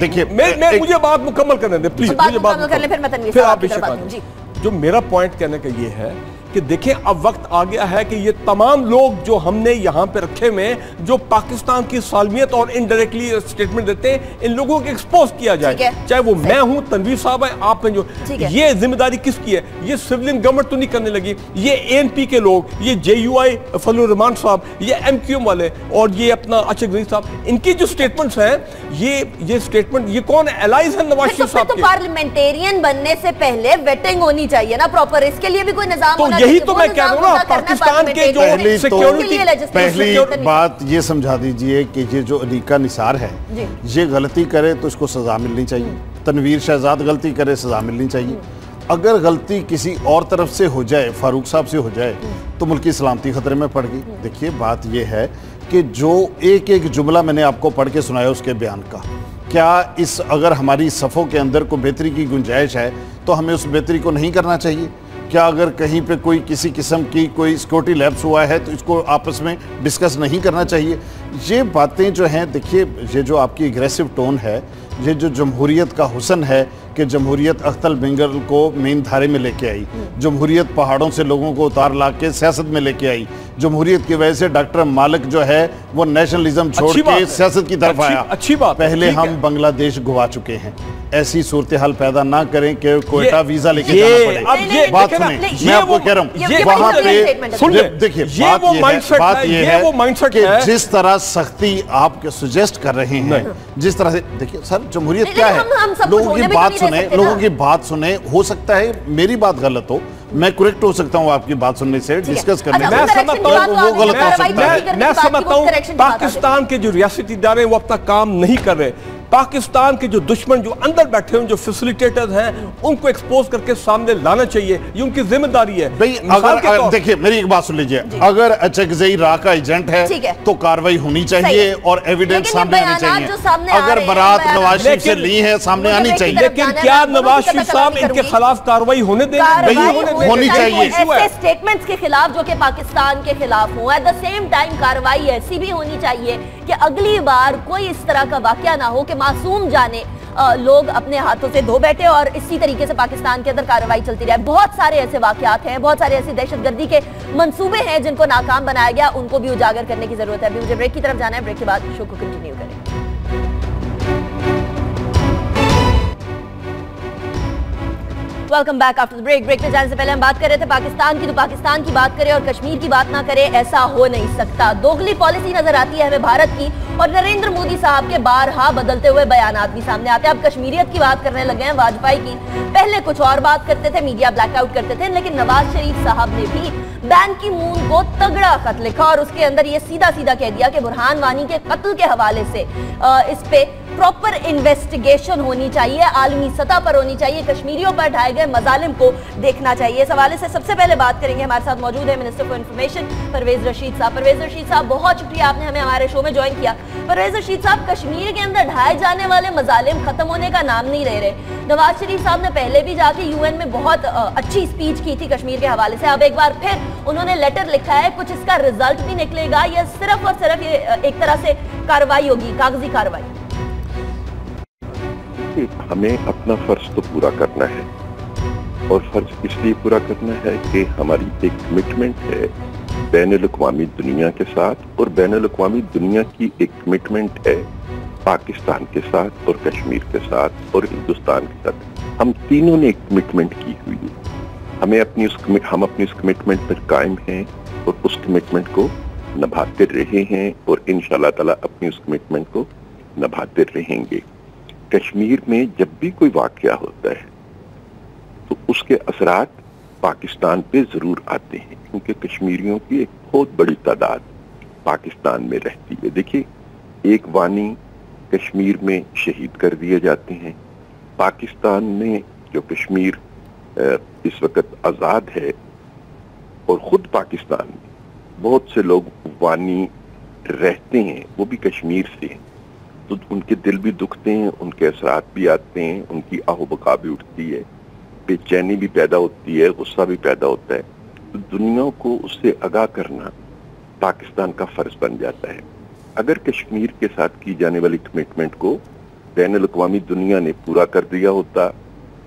[SPEAKER 2] ایک-
[SPEAKER 3] مجھے بات مکمل کرنے دیں۔ پلیز مجھے بات
[SPEAKER 1] مکمل کر لیں، پھر میں تنویر صاحب کی طرف آتی ہوں، جی۔
[SPEAKER 3] جو میرا پوائنٹ کہنے کا یہ ہے کہ دیکھیں اب وقت آ گیا ہے کہ یہ تمام لوگ جو ہم نے یہاں پہ رکھے ہیں جو پاکستان کی سالمیت اور انڈائریکٹلی سٹیٹمنٹ دیتے ہیں ان لوگوں کو ایکسپوز کیا
[SPEAKER 1] ہے۔
[SPEAKER 3] جائے چاہے وہ میں ہوں تنویر صاحب ہیں آپ ہیں جو
[SPEAKER 1] ہے۔
[SPEAKER 3] یہ ذمہ داری کس کی ہے؟ یہ سویلین گورنمنٹ تو نہیں کرنے لگی۔ یہ اے این پی کے لوگ یہ جے یو آئی فضل الرحمان صاحب یہ ایم کیو ایم والے اور یہ اپنا اچھک زئی صاحب ان کی جو سٹیٹمنٹس ہیں یہ یہ سٹیٹمنٹ یہ کون ہے؟ الائز ہیں نواز
[SPEAKER 1] تو
[SPEAKER 3] شریف صاحب
[SPEAKER 1] تو
[SPEAKER 3] کے۔
[SPEAKER 1] پارلیمنٹیرین بننے سے پہلے ویٹنگ ہونی چاہیے نا پراپر اس کے لیے بھی کوئی نظام
[SPEAKER 3] تو
[SPEAKER 1] ہونا
[SPEAKER 3] یہی تو میں کہہ رہا ہوں نا، پاکستان کے جو
[SPEAKER 1] parliamentarian
[SPEAKER 2] پہلی بات یہ سمجھا دیجیے کہ یہ جو علیقہ نثار ہے
[SPEAKER 1] جی۔
[SPEAKER 2] یہ غلطی کرے تو اس کو سزا ملنی چاہیے۔ تنویر شہزاد غلطی کرے سزا ملنی چاہیے۔ اگر غلطی کسی اور طرف سے ہو جائے فاروق صاحب سے ہو جائے تو ملکی سلامتی خطرے میں پڑ گئی۔ دیکھیے بات یہ ہے کہ جو ایک ایک جملہ میں نے آپ کو پڑھ کے سنایا اس کے بیان کا کیا اس اگر ہماری صفوں کے اندر کو بہتری کی گنجائش ہے تو ہمیں اس بہتری کو نہیں کرنا چاہیے؟ کیا اگر کہیں پہ کوئی کسی قسم کی کوئی سیکورٹی لیبس ہوا ہے تو اس کو آپس میں ڈسکس نہیں کرنا چاہیے؟ یہ باتیں جو ہیں، دیکھیے، یہ جو آپ کی اگریسو ٹون ہے، یہ جو جمہوریت کا حسن ہے کہ جمہوریت اختل بنگل کو مین دھارے میں لے کے آئی۔ جمہوریت پہاڑوں سے لوگوں کو اتار لا کے سیاست میں لے کے آئی۔ جمہوریت کی وجہ سے ڈاکٹر مالک جو ہے وہ نیشنلزم چھوڑ کے سیاست کی طرف آیا۔
[SPEAKER 3] اچھی بات
[SPEAKER 2] پہلے ہم بنگلہ دیش گوا چکے ہیں۔ ایسی صورتحال پیدا نہ کریں کہ کوئٹہ ویزا لے کے جانا پڑے۔ بات سنیں۔ میں آپ کو کہہ رہا ہوں وہاں پہ دیکھئے بات یہ ہے کہ جس طرح سختی آپ کے سجیسٹ کر رہے ہیں جس طرح سے دیکھئے سر جمہوریت کیا ہے؟ لوگوں کی بات سنیں لوگوں کی بات سنیں۔ ہو سکتا ہے میری بات غلط ہو میں کریکٹ ہو سکتا ہوں آپ کی بات سننے سے ڈسکس کرنے
[SPEAKER 3] میں سمجھتا ہوں وہ غلط ہو سکتا ہے۔ میں سمجھتا ہوں پاکستان کے جو ریاستی ادارے ہیں وہ اب تک کام نہیں کر رہے۔ پاکستان کے جو دشمن جو اندر بیٹھے ہیں جو فیسلیٹیٹرز ہیں ان کو ایکسپوز کر کے سامنے لانا چاہیے۔ یہ ان کی ذمہ داری ہے۔
[SPEAKER 2] دیکھیں میری ایک بات سن لیجیے۔ جی۔ اگر اچھک را کا ایجنٹ ہے تو کاروائی ہونی چاہیے اور ایویڈنس سامنے آنی چاہیے۔ اگر برات نواز شریف سے لی ہے سامنے آنی چاہیے۔
[SPEAKER 3] لیکن کیا نواز شریف صاحب ان کے خلاف کاروائی ہونے دیں؟
[SPEAKER 2] ہونی چاہیے۔
[SPEAKER 1] ایسے سٹیٹمنٹس کے خلاف جو کہ پاکستان کے خلاف ہوں ایٹ دا سیم ٹائم کاروائی ایسی بھی ہونی چاہیے۔ کہ اگلی بار کوئی اس طرح کا واقعہ نہ ہو کہ معصوم جانے لوگ اپنے ہاتھوں سے دھو بیٹھے اور اسی طریقے سے پاکستان کے اندر کارروائی چلتی رہے۔ بہت سارے ایسے واقعات ہیں، بہت سارے ایسی دہشت گردی کے منصوبے ہیں جن کو ناکام بنایا گیا، ان کو بھی اجاگر کرنے کی ضرورت ہے۔ ابھی مجھے بریک کی طرف جانا ہے، بریک کے بعد شو کو کنٹینیو کریں welcome back after break break پہ جانے سے پہلے ہم بات کر رہے تھے پاکستان کی، تو پاکستان کی بات کرے اور کشمیر کی بات نہ کرے ایسا ہو نہیں سکتا۔ دوگلی پالیسی نظر آتی ہے ہمیں بھارت کی اور نریندر مودی صاحب کے بارہا بدلتے ہوئے بیانات بھی سامنے آتے ہیں۔ اب کشمیریت کی بات کرنے لگے ہیں واجپائی کی۔ پہلے کچھ اور بات کرتے تھے میڈیا بلیک آؤٹ کرتے تھے، لیکن نواز شریف صاحب نے بھی بین کی مون کو تگڑا خط لکھا اور اس کے اندر یہ سیدھا سیدھا کہہ دیا کہ برہان وانی کے قتل کے حوالے سے اس پہ پروپر انویسٹیگیشن ہونی چاہیے، عالمی سطح پر ہونی چاہیے، کشمیریوں پر ڈھائے گئے مظالم کو دیکھنا چاہیے۔ اس حوالے سے سب سے پہلے بات کریں گے، ہمارے ساتھ موجود ہے minister for information Parvez Rashid صاحب۔ پرویز رشید صاحب، بہت شکریہ آپ نے ہمیں ہمارے شو میں جوائن کیا۔ پرویز رشید صاحب، کشمیر کے اندر ڈھائے جانے والے مظالم ختم ہونے کا نام نہیں رہ رہے۔ نواز شریف صاحب نے پہلے بھی جا کے یو این میں بہت اچھی سپیچ کی تھی کشمیر کے حوالے سے۔ اب ایک بار پھر انہوں نے لیٹر لکھا ہے، کچھ اس کا ریزلٹ بھی نکلے گا یا صرف اور صرف یہ ایک طرح سے کاروائی ہوگی، کاغذی کاروائی۔
[SPEAKER 6] ہمیں اپنا فرض تو پورا کرنا ہے۔ اور فرض اس لیے پورا کرنا ہے کہ ہماری ایک کمٹمنٹ ہے بین الاقوامی دنیا کے ساتھ اور بین الاقوامی دنیا کی ایک کمٹمنٹ ہے پاکستان کے ساتھ اور کشمیر کے ساتھ اور ہندوستان کے ساتھ۔ ہم تینوں نے ایک کمٹمنٹ کی ہوئی ہے۔ ہمیں اپنی اس ہم اپنی اس کمٹمنٹ پر قائم ہیں اور اس کمٹمنٹ کو نبھاتے رہے ہیں اور انشاءاللہ تعالیٰ اپنی اس کمٹمنٹ کو نبھاتے رہیں گے۔ کشمیر میں جب بھی کوئی واقعہ ہوتا ہے تو اس کے اثرات پاکستان پہ ضرور آتے ہیں۔ کیونکہ کشمیریوں کی ایک بہت بڑی تعداد پاکستان میں رہتی ہے۔ دیکھیے، ایک وانی کشمیر میں شہید کر دیے جاتے ہیں۔ پاکستان میں جو کشمیر اس وقت آزاد ہے اور خود پاکستان میں بہت سے لوگ وانی رہتے ہیں، وہ بھی کشمیر سے ہیں۔ تو ان کے دل بھی دکھتے ہیں، ان کے اثرات بھی آتے ہیں، ان کی آہو بھی اٹھتی ہے۔ بے چینی بھی پیدا ہوتی ہے غصہ بھی پیدا ہوتا ہے۔ تو دنیا کو اس سے آگاہ کرنا پاکستان کا فرض بن جاتا ہے۔ اگر کشمیر کے ساتھ کی جانے والی کمٹمنٹ کو بین الاقوامی دنیا نے پورا کر دیا ہوتا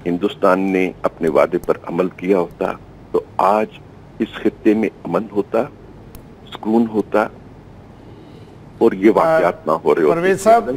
[SPEAKER 6] ہندوستان نے اپنے وعدے پر عمل کیا ہوتا تو آج اس خطے میں امن ہوتا سکون ہوتا اور یہ واقعات نہ ہو رہے ہوتے۔
[SPEAKER 2] پرویز صاحب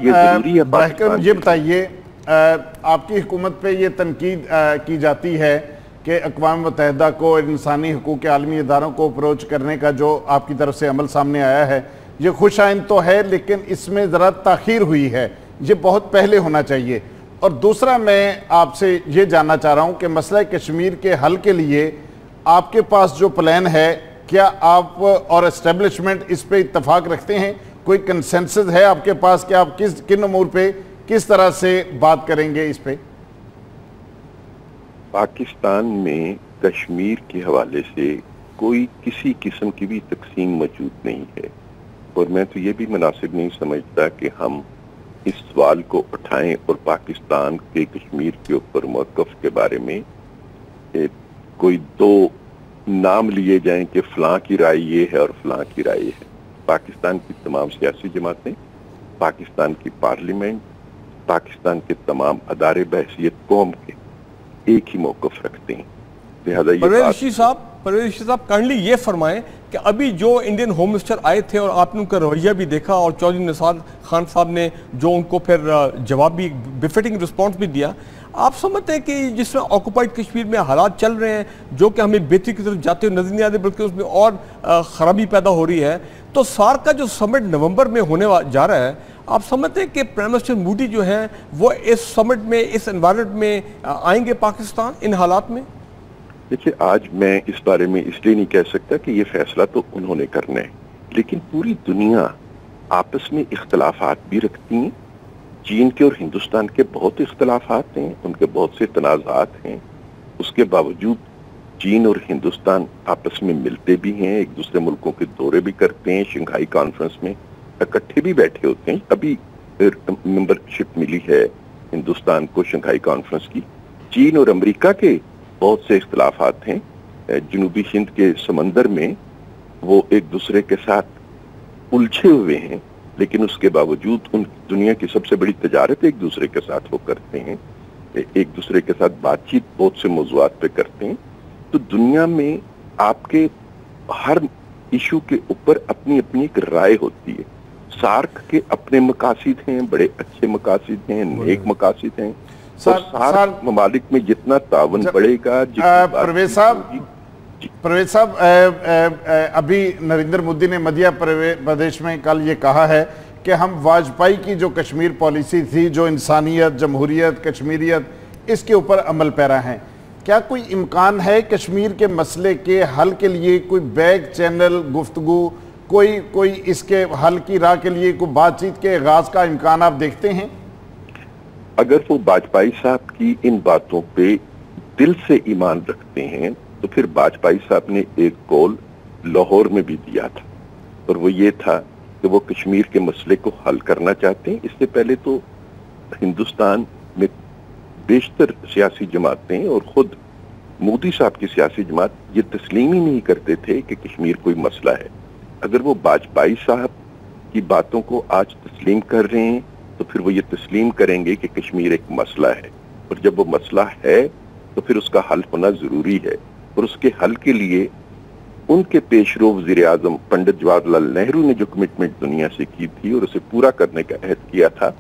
[SPEAKER 2] یہ بتائیے آپ کی حکومت پہ یہ تنقید کی جاتی ہے کہ اقوام متحدہ کو انسانی حقوق کے عالمی اداروں کو اپروچ کرنے کا جو آپ کی طرف سے عمل سامنے آیا ہے، یہ خوش آئند تو ہے لیکن اس میں ذرا تاخیر ہوئی ہے، یہ بہت پہلے ہونا چاہیے۔ اور دوسرا میں آپ سے یہ جاننا چاہ رہا ہوں کہ مسئلہ کشمیر کے حل کے لیے آپ کے پاس جو پلان ہے، کیا آپ اور اسٹیبلشمنٹ اس پہ اتفاق رکھتے ہیں؟ کوئی کنسنسز ہے آپ کے پاس کہ آپ کس، کن امور پہ کس طرح سے بات کریں گے اس پہ؟
[SPEAKER 6] پاکستان میں کشمیر کے حوالے سے کوئی کسی قسم کی بھی تقسیم موجود نہیں ہے۔ اور میں تو یہ بھی مناسب نہیں سمجھتا کہ ہم اس سوال کو اٹھائیں اور پاکستان کے کشمیر کے اوپر موقف کے بارے میں کوئی دو نام لیے جائیں کہ فلاں کی رائے یہ ہے اور فلاں کی رائے یہ ہے۔ پاکستان کی تمام سیاسی جماعتیں، پاکستان کی پارلیمنٹ پاکستان کے تمام ادارے بحثیت قوم کے ایک ہی موقف رکھتے ہیں۔
[SPEAKER 3] لہذا یہ صاحب پرویز صاحب کائنڈلی یہ فرمائیں کہ ابھی جو انڈین ہوم منسٹر آئے تھے اور آپ نے ان کا رویہ بھی دیکھا اور چودھری نثار خان صاحب نے جو ان کو پھر جواب بھی بفٹنگ رسپانس بھی دیا آپ سمجھتے ہیں کہ جس میں آکوپائڈ کشمیر میں حالات چل رہے ہیں جو کہ ہمیں بہتری کی طرف جاتے ہوئے نظر نہیں آتے بلکہ اس میں اور خرابی پیدا ہو رہی ہے تو سارک کا جو سمٹ نومبر میں ہونے جا رہا ہے آپ سمجھتے ہیں کہ پرائم منسٹر موڈی جو ہیں وہ اس سمٹ میں، اس انوائرمنٹ میں آئیں گے پاکستان ان حالات میں؟
[SPEAKER 6] دیکھیے، آج میں اس بارے میں اس لیے نہیں کہہ سکتا کہ یہ فیصلہ تو انہوں نے کرنا ہے، لیکن پوری دنیا آپس میں اختلافات بھی رکھتی ہیں۔ چین کے اور ہندوستان کے بہت اختلافات ہیں، ان کے بہت سے تنازعات ہیں۔ اس کے باوجود چین اور ہندوستان آپس میں ملتے بھی ہیں، ایک دوسرے ملکوں کے دورے بھی کرتے ہیں، شنگھائی کانفرنس میں۔ اکٹھے بھی بیٹھے ہوتے ہیں۔ ابھی ممبرشپ ملی ہے ہندوستان کو شنگھائی کانفرنس کی۔ چین اور امریکہ کے بہت سے اختلافات ہیں۔ جنوبی ہند کے سمندر میں وہ ایک دوسرے کے ساتھ الجھے ہوئے ہیں، لیکن اس کے باوجود ان دنیا کی سب سے بڑی تجارت ایک دوسرے کے ساتھ وہ کرتے ہیں۔ ایک دوسرے کے ساتھ بات چیت بہت سے موضوعات پہ کرتے ہیں۔ تو دنیا میں آپ کے ہر ایشو کے اوپر اپنی اپنی ایک رائے ہوتی ہے۔ سارک کے اپنے مقاصد ہیں بڑے اچھے مقاصد ہیں نیک مقاصد ہیں۔ سارک ممالک میں جتنا تعاون بڑھے گا
[SPEAKER 2] پرویز صاحب جی۔ پرویز صاحب ابھی نریندر مودی نے مدھیہ پردیش میں کل یہ کہا ہے کہ ہم واجپائی کی جو کشمیر پالیسی تھی جو انسانیت جمہوریت کشمیریت اس کے اوپر عمل پیرا ہیں۔ کیا کوئی امکان ہے کشمیر کے مسئلے کے حل کے لیے کوئی بیک چینل گفتگو کوئی کوئی اس کے حل کی راہ کے لیے کوئی بات چیت کے اغاز کا امکان آپ دیکھتے ہیں؟
[SPEAKER 6] اگر وہ باجپائی صاحب کی ان باتوں پہ دل سے ایمان رکھتے ہیں، تو پھر باجپائی صاحب نے ایک کول لاہور میں بھی دیا تھا۔ اور وہ یہ تھا کہ وہ کشمیر کے مسئلے کو حل کرنا چاہتے ہیں۔ اس سے پہلے تو ہندوستان میں بیشتر سیاسی جماعتیں اور خود مودی صاحب کی سیاسی جماعت یہ تسلیم ہی نہیں کرتے تھے کہ کشمیر کوئی مسئلہ ہے۔ اگر وہ باجپائی صاحب کی باتوں کو آج تسلیم کر رہے ہیں، تو پھر وہ یہ تسلیم کریں گے کہ کشمیر ایک مسئلہ ہے۔ اور جب وہ مسئلہ ہے، تو پھر اس کا حل ہونا ضروری ہے۔ اور اس کے حل کے لیے ان کے پیش رو وزیر اعظم پنڈت جواہر لال نہرو نے جو کمٹمنٹ دنیا سے کی تھی اور اسے پورا کرنے کا عہد کیا تھا،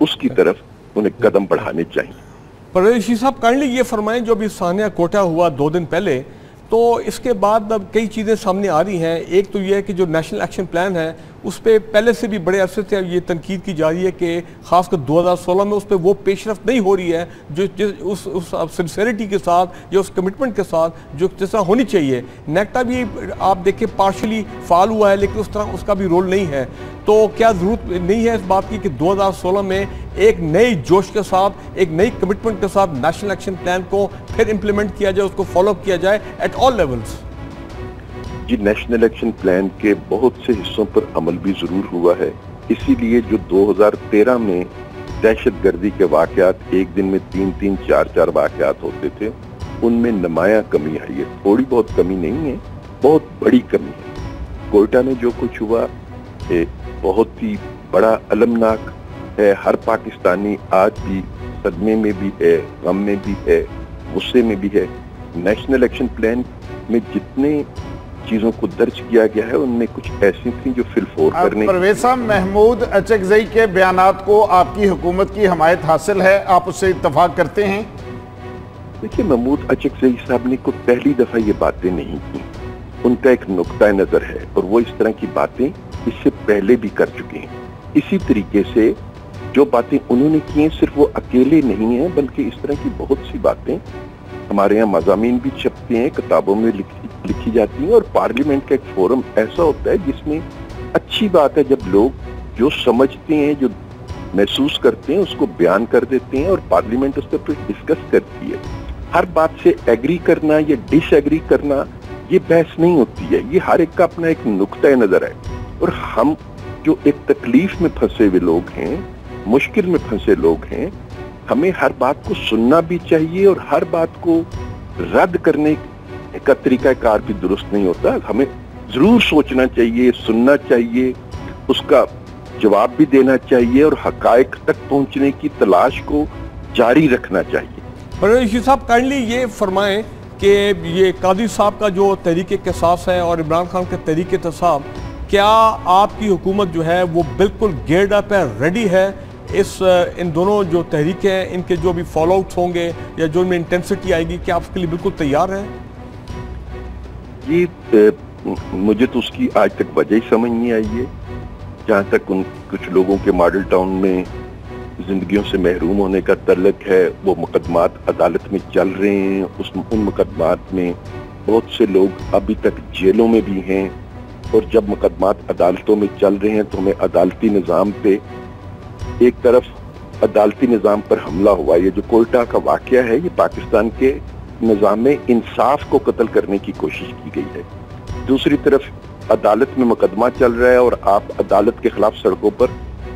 [SPEAKER 6] اس کی طرف انہیں قدم بڑھانے چاہیے۔
[SPEAKER 3] پرویشی جی صاحب کائنڈلی یہ فرمائیں، جو بھی سانیہ کوٹا ہوا دو دن پہلے تو اس کے بعد اب کئی چیزیں سامنے آ رہی ہیں۔ ایک تو یہ ہے کہ جو نیشنل ایکشن پلان ہے، اس پہ پہلے سے بھی بڑے عرصے سے یہ تنقید کی جا رہی ہے کہ خاص کر دو ہزار سولہ میں اس پہ وہ پیش رفت نہیں ہو رہی ہے، جو اس سنسیریٹی کے ساتھ یا اس کمٹمنٹ کے ساتھ جو جس طرح ہونی چاہیے۔ نیکٹا بھی آپ دیکھیں پارشلی فعال ہوا ہے، لیکن اس طرح اس کا بھی رول نہیں ہے۔ تو کیا ضرورت نہیں ہے اس بات کی کہ دو ہزار سولہ میں ایک نئی جوش کے ساتھ، ایک نئی کمٹمنٹ کے ساتھ نیشنل ایکشن پلان کو پھر امپلیمنٹ کیا جائے، اس کو فالو اپ کیا جائے ایٹ آل لیولز
[SPEAKER 6] جی نیشنل ایکشن پلان کے بہت سے حصوں پر عمل بھی ضرور ہوا ہے۔ اسی لیے جو دو ہزار تیرہ میں دہشت گردی کے واقعات ایک دن میں تین تین چار چار واقعات ہوتے تھے، ان میں نمایاں کمی آئی ہے۔ تھوڑی بہت کمی نہیں ہے، بہت بڑی کمی ہے۔ کوئٹہ میں جو کچھ ہوا بہت ہی بڑا المناک ہے۔ ہر پاکستانی آج بھی صدمے میں بھی ہے، غم میں بھی ہے۔ غصے میں بھی ہے۔ نیشنل ایکشن پلان میں جتنے چیزوں کو درج کیا گیا ہے ان میں کچھ ایسی تھیں جو فلفور کرنے
[SPEAKER 2] پرویسا محمود اچکزئی کے بیانات کو آپ کی حکومت کی حمایت حاصل ہے آپ اس سے اتفاق کرتے ہیں؟
[SPEAKER 6] دیکھیں محمود اچکزئی صاحب نے کو پہلی دفعہ یہ باتیں نہیں کی۔ ان کا ایک نقطہ نظر ہے اور وہ اس طرح کی باتیں اس سے پہلے بھی کر چکے ہیں۔ اسی طریقے سے جو باتیں انہوں نے کی ہیں صرف وہ اکیلے نہیں ہیں، بلکہ اس طرح کی بہت سی باتیں ہمارے یہاں مضامین بھی چھپتے ہیں، کتابوں میں لکھی جاتی ہیں اور پارلیمنٹ کا ایک فورم ایسا ہوتا ہے جس میں اچھی بات ہے جب لوگ جو سمجھتے ہیں، جو محسوس کرتے ہیں، اس کو بیان کر دیتے ہیں اور پارلیمنٹ اس پر ڈسکس کرتی ہے۔ ہر بات سے ایگری کرنا یا ڈس ایگری کرنا یہ بحث نہیں ہوتی ہے۔ یہ ہر ایک کا اپنا ایک نقطۂ نظر ہے۔ اور ہم جو ایک تکلیف میں پھنسے ہوئے لوگ ہیں مشکل میں پھنسے لوگ ہیں، ہمیں ہر بات کو سننا بھی چاہیے اور ہر بات کو رد کرنے کا طریقہ کار بھی درست نہیں ہوتا۔ ہمیں ضرور سوچنا چاہیے، سننا چاہیے، اس کا جواب بھی دینا چاہیے اور حقائق تک پہنچنے کی تلاش کو جاری رکھنا چاہیے۔
[SPEAKER 3] صاحب کائنڈلی یہ فرمائیں کہ یہ قادی صاحب کا جو تحریک قصاص ہے اور عمران خان کا تحریک اتصاب کیا آپ کی حکومت جو ہے وہ بالکل گیئرڈ اپ ہے ریڈی ہے؟ اس ان دونوں جو تحریکیں ہیں، ان کے جو بھی فالو آؤٹس ہوں گے یا جو ان میں انٹینسٹی آئے گی، کیا آپ اس کے لیے بالکل تیار ہیں؟
[SPEAKER 6] جی مجھے تو اس کی آج تک وجہ ہی سمجھ نہیں آئی ہے۔ جہاں تک ان کچھ لوگوں کے ماڈل ٹاؤن میں زندگیوں سے محروم ہونے کا تعلق ہے، وہ مقدمات عدالت میں چل رہے ہیں۔ اس، ان مقدمات میں بہت سے لوگ ابھی تک جیلوں میں بھی ہیں۔ اور جب مقدمات عدالتوں میں چل رہے ہیں، تو ہمیں عدالتی نظام پہ ایک طرف عدالتی نظام پر حملہ ہوا، یہ جو کوئٹہ کا واقعہ ہے، یہ پاکستان کے نظام انصاف کو قتل کرنے کی کوشش کی گئی ہے۔ دوسری طرف عدالت میں مقدمہ چل رہا ہے اور آپ عدالت کے خلاف سڑکوں پر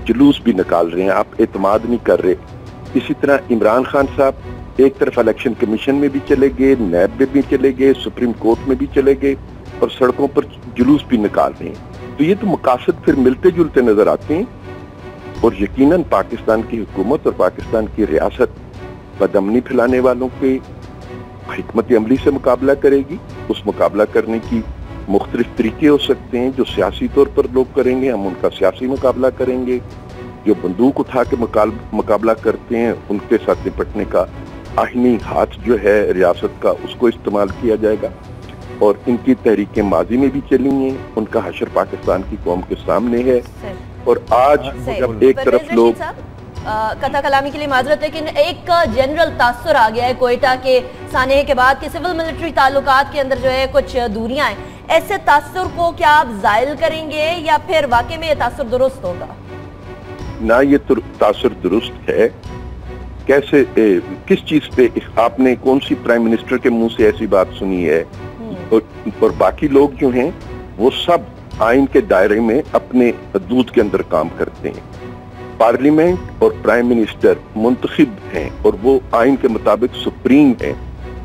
[SPEAKER 6] جلوس بھی نکال رہے ہیں، آپ اعتماد نہیں کر رہے۔ اسی طرح عمران خان صاحب ایک طرف الیکشن کمیشن میں بھی چلے گئے، نیب میں بھی چلے گئے، سپریم کورٹ میں بھی چلے گئے اور سڑکوں پر جلوس بھی نکال رہے ہیں۔ تو یہ تو مقاصد پھر ملتے جلتے نظر آتے ہیں۔ اور یقیناً پاکستان کی حکومت اور پاکستان کی ریاست بدمنی پھیلانے والوں کے حکمت عملی سے مقابلہ کرے گی۔ اس مقابلہ کرنے کی مختلف طریقے ہو سکتے ہیں جو سیاسی طور پر لوگ کریں گے۔ ہم ان کا سیاسی مقابلہ کریں گے۔ جو بندوق اٹھا کے مقابلہ کرتے ہیں، ان کے ساتھ نپٹنے کا آہنی ہاتھ جو ہے ریاست کا، اس کو استعمال کیا جائے گا۔ اور ان کی تحریکیں ماضی میں بھی چلی ہیں۔ ان کا حشر پاکستان کی قوم کے سامنے ہے۔ اور آج جب ایک طرف لوگ
[SPEAKER 1] کتھا کلامی کے لیے معذرت لیکن ایک جنرل تاثر آ گیا ہے کوئٹہ کے سانحے کے بعد کہ سول ملٹری تعلقات کے اندر جو ہے کچھ دوریاں ہیں۔ ایسے تاثر کو کیا آپ زائل کریں گے یا پھر واقع میں یہ تاثر درست ہوگا؟
[SPEAKER 6] نہ یہ تاثر درست ہے۔ کیسے کس چیز پہ آپ نے کون سی پرائم منسٹر کے منہ سے ایسی بات سنی ہے؟ اور باقی لوگ جو ہیں وہ سب آئین کے دائرے میں اپنے حدود کے اندر کام کرتے ہیں۔ پارلیمنٹ اور پرائم منسٹر منتخب ہیں اور وہ آئین کے مطابق سپریم ہیں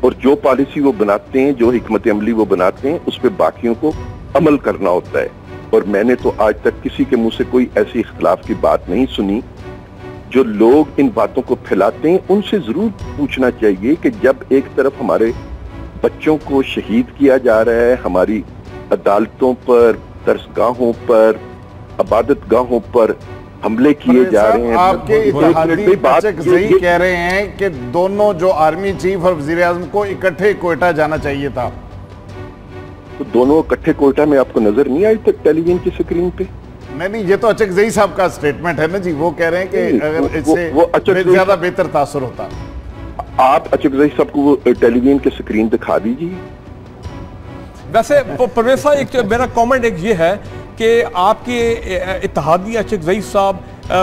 [SPEAKER 6] اور جو پالیسی وہ بناتے ہیں، جو حکمت عملی وہ بناتے ہیں، اس پہ باقیوں کو عمل کرنا ہوتا ہے۔ اور میں نے تو آج تک کسی کے منہ سے کوئی ایسی اختلاف کی بات نہیں سنی۔ جو لوگ ان باتوں کو پھیلاتے ہیں، ان سے ضرور پوچھنا چاہیے کہ جب ایک طرف ہمارے بچوں کو شہید کیا جا رہا ہے، ہماری عدالتوں پر درسگاہوں پر عبادت گاہوں پر حملے کیے جا رہے ہیں۔
[SPEAKER 2] آپ کے اتحادی پچک زئی کہہ رہے ہیں کہ دونوں جو آرمی چیف اور وزیر اعظم کو اکٹھے کوئٹہ جانا چاہیے تھا۔
[SPEAKER 6] تو دونوں اکٹھے کوئٹہ میں آپ کو نظر نہیں آئی تک ٹیلی ویژن کی سکرین پہ؟
[SPEAKER 2] نہیں نہیں یہ تو اچک زئی صاحب کا سٹیٹمنٹ ہے نا جی۔ وہ کہہ رہے ہیں کہ اگر اس سے زیادہ بہتر تاثر ہوتا۔
[SPEAKER 6] آپ اچک زئی صاحب کو ٹیلی ویژن کی سکرین دکھا دیجیے۔
[SPEAKER 3] ویسے، پرویز صاحب میرا کومنٹ ایک یہ ہے کہ آپ کے اتحادی اچک زئی صاحب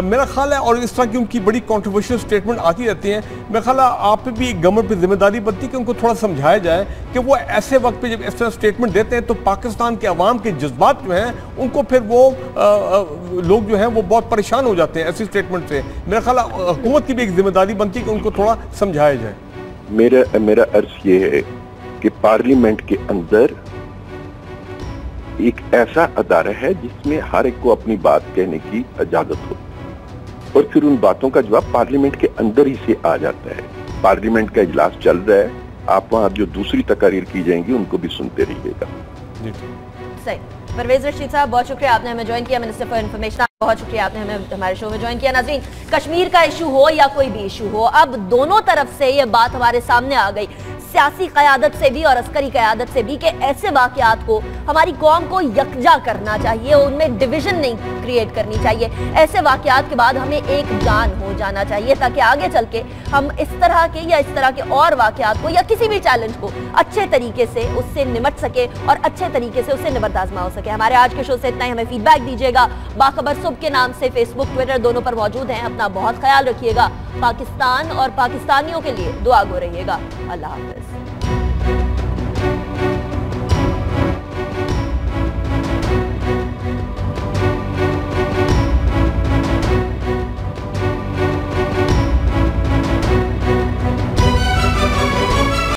[SPEAKER 3] میرا خیال ہے، اور اس طرح کی ان کی بڑی کانٹروورشل سٹیٹمنٹ آتی رہتی ہیں، میرا خیال ہے، آپ پہ بھی گورنمنٹ پہ ذمہ داری بنتی ہے کہ ان کو تھوڑا سمجھایا جائے کہ وہ ایسے وقت پہ جب اس طرح سٹیٹمنٹ دیتے ہیں تو پاکستان کے عوام کے جذبات جو ہیں، ان کو پھر وہ لوگ جو ہیں، وہ بہت پریشان ہو جاتے ہیں ایسی سٹیٹمنٹ سے۔ میرا خیال ہے، حکومت کی بھی ایک ذمہ داری بنتی ہے کہ ان کو تھوڑا سمجھایا جائے۔
[SPEAKER 6] میرا میرا عرض یہ ہے کہ پارلیمنٹ کے اندر ایک ایسا ادارہ ہے جس میں ہر ایک کو اپنی بات کہنے کی اجازت ہو۔ اور پھر ان باتوں کا جواب پارلیمنٹ کے اندر ہی سے آ جاتا ہے۔ پارلیمنٹ کا اجلاس چل رہا ہے۔ آپ وہاں جو دوسری تقاریر کی جائیں گی ان کو بھی سنتے رہیے گا۔
[SPEAKER 1] جی۔ صحیح۔ پرویز رشید صاحب بہت شکریہ آپ نے ہمیں جوائن کیا۔ منسٹر فار انفارمیشن بہت شکریہ آپ نے ہمیں ہمارے شو میں جوائن کیا۔ ناظرین کشمیر کا ایشو ہو یا کوئی بھی ایشو ہو اب دونوں طرف سے یہ بات ہمارے سامنے آ گئی۔ سیاسی قیادت سے بھی اور عسکری قیادت سے بھی کہ ایسے واقعات کو ہماری قوم کو یکجا کرنا چاہیے، ان میں ڈیویژن نہیں کریٹ کرنی چاہیے۔ ایسے واقعات کے بعد ہمیں ایک جان ہو جانا چاہیے تاکہ آگے چل کے ہم اس طرح کے یا اس طرح کے اور واقعات کو یا کسی بھی چیلنج کو اچھے طریقے سے اس سے نمٹ سکے اور اچھے طریقے سے اس سے نمٹ آزما ہو سکے۔ ہمارے آج کے شو سے اتنا ہی۔ ہمیں فیڈ بیک دیجیے گا۔ باخبر صبح کے نام سے فیس بک ٹویٹر دونوں پر موجود ہیں۔ اپنا بہت خیال رکھیے گا۔ پاکستان اور پاکستانیوں کے لیے دعا گو رہیے گا۔ اللہ حافظ۔ Thanks.